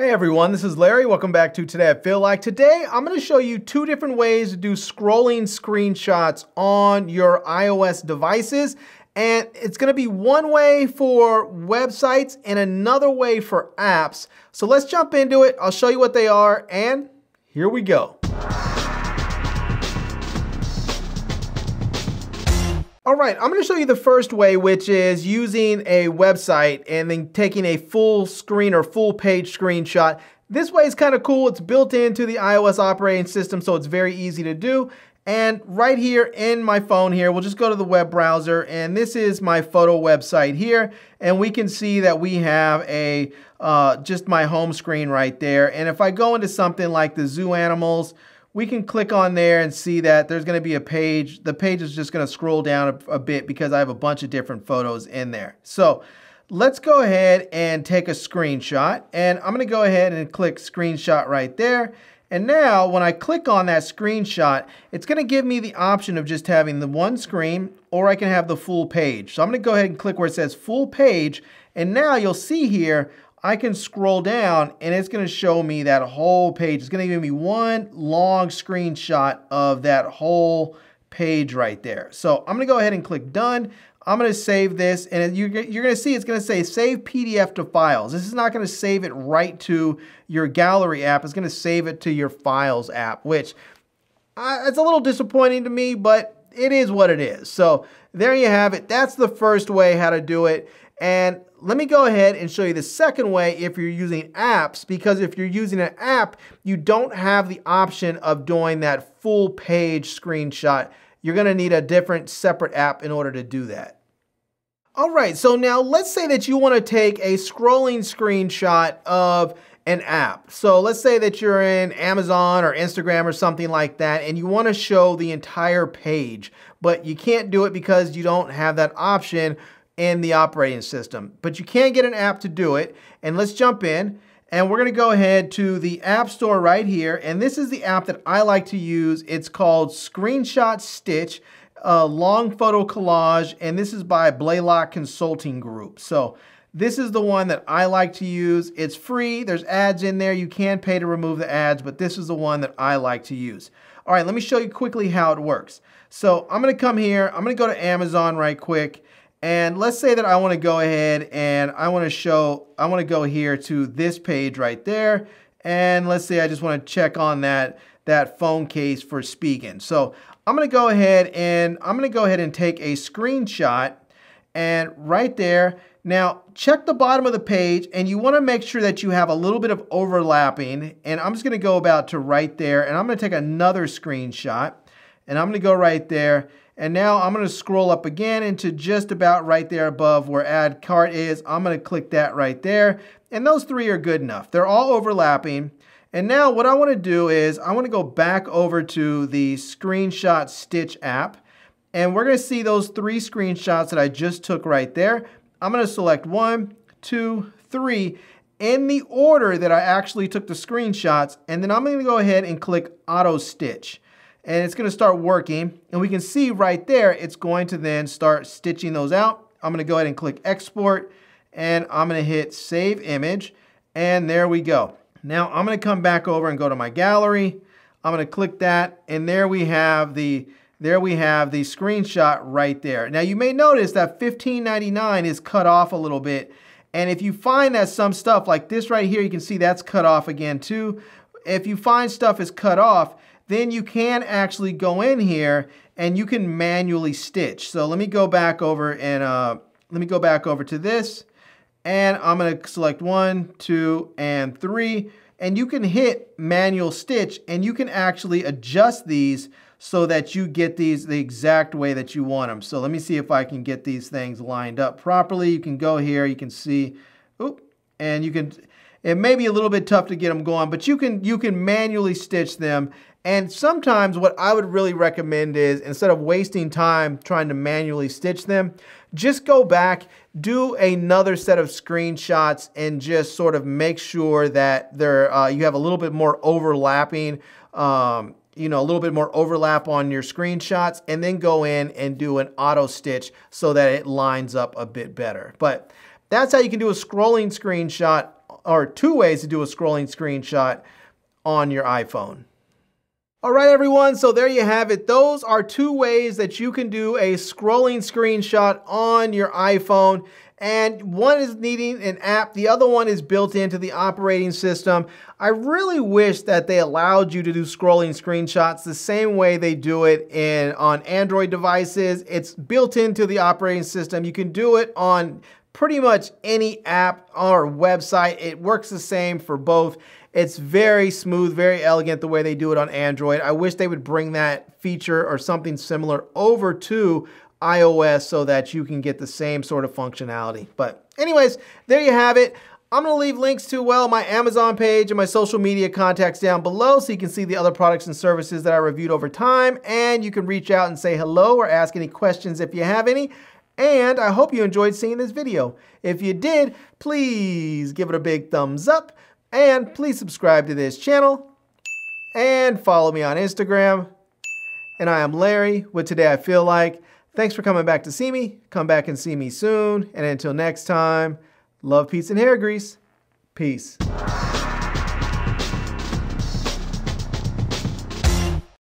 Hey everyone, this is Larry. Welcome back to Today I Feel Like. Today I'm going to show you two different ways to do scrolling screenshots on your iOS devices. And it's going to be one way for websites and another way for apps. So let's jump into it. I'll show you what they are and here we go. All right, I'm gonna show you the first way, which is using a website and then taking a full screen or full page screenshot. This way is kind of cool. It's built into the iOS operating system, so it's very easy to do. And right here in my phone here, we'll just go to the web browser and this is my photo website here. And we can see that we have a uh, just my home screen right there. And if I go into something like the zoo animals, we can click on there and see that there's going to be a page. The page is just going to scroll down a, a, bit because I have a bunch of different photos in there. So let's go ahead and take a screenshot. And I'm going to go ahead and click screenshot right there. And now when I click on that screenshot, it's going to give me the option of just having the one screen or I can have the full page. So I'm going to go ahead and click where it says full page. And now you'll see here I can scroll down and it's going to show me that whole page. It's going to give me one long screenshot of that whole page right there. So I'm going to go ahead and click done. I'm going to save this and you're, you're going to see it's going to say save PDF to files. This is not going to save it right to your gallery app. It's going to save it to your files app, which uh, it's a little disappointing to me, but it is what it is. So there you have it. That's the first way how to do it. And let me go ahead and show you the second way if you're using apps, because if you're using an app, you don't have the option of doing that full page screenshot. You're gonna need a different separate app in order to do that. All right, so now let's say that you wanna take a scrolling screenshot of an app. So let's say that you're in Amazon or Instagram or something like that and you want to show the entire page, but you can't do it because you don't have that option in the operating system. But you can get an app to do it. And let's jump in. And we're going to go ahead to the App Store right here. And this is the app that I like to use. It's called Screenshot Stitch, a long photo collage. And this is by Blaylock Consulting Group. So this is the one that I like to use. It's free. There's ads in there. You can pay to remove the ads, but this is the one that I like to use. All right, let me show you quickly how it works. So I'm going to come here. I'm going to go to Amazon right quick. And let's say that I want to go ahead and I want to show, I want to go here to this page right there. And let's say I just want to check on that, that phone case for Spigen. So I'm going to go ahead and I'm going to go ahead and take a screenshot and right there. Now check the bottom of the page and you want to make sure that you have a little bit of overlapping. And I'm just going to go about to right there and I'm going to take another screenshot and I'm going to go right there and now I'm going to scroll up again into just about right there above where add cart is. I'm going to click that right there. And those three are good enough. They're all overlapping. And now what I want to do is I want to go back over to the Screenshot Stitch app. And we're going to see those three screenshots that I just took right there. I'm going to select one, two, three in the order that I actually took the screenshots. And then I'm going to go ahead and click Auto Stitch and it's going to start working. And we can see right there, it's going to then start stitching those out. I'm going to go ahead and click export and I'm going to hit save image and there we go. Now I'm going to come back over and go to my gallery. I'm going to click that and there we have the there we have the screenshot right there. Now you may notice that 1599 is cut off a little bit. And if you find that some stuff like this right here, you can see that's cut off again too. If you find stuff is cut off, then you can actually go in here and you can manually stitch. So let me go back over and uh, let me go back over to this and I'm going to select one, two, and three. And you can hit manual stitch and you can actually adjust these so that you get these the exact way that you want them. So let me see if I can get these things lined up properly. You can go here, you can see, oop, and you can, it may be a little bit tough to get them going, but you can, you can manually stitch them and sometimes what I would really recommend is instead of wasting time trying to manually stitch them, just go back, do another set of screenshots and just sort of make sure that there uh, you have a little bit more overlapping um, you know, a little bit more overlap on your screenshots and then go in and do an auto stitch so that it lines up a bit better. But that's how you can do a scrolling screenshot or two ways to do a scrolling screenshot on your iPhone. All right, everyone, so there you have it. Those are two ways that you can do a scrolling screenshot on your iPhone. And one is needing an app, the other one is built into the operating system. I really wish that they allowed you to do scrolling screenshots the same way they do it in on Android devices. It's built into the operating system. You can do it on pretty much any app or website. It works the same for both. It's very smooth, very elegant the way they do it on Android. I wish they would bring that feature or something similar over to iOS so that you can get the same sort of functionality. But anyways, there you have it. I'm going to leave links to, well, my Amazon page and my social media contacts down below so you can see the other products and services that I reviewed over time. And you can reach out and say hello or ask any questions if you have any. And I hope you enjoyed seeing this video. If you did, please give it a big thumbs up. And please subscribe to this channel and follow me on Instagram. And I am Larry with Today I Feel Like. Thanks for coming back to see me. Come back and see me soon. And until next time, love, peace, and hair grease. Peace.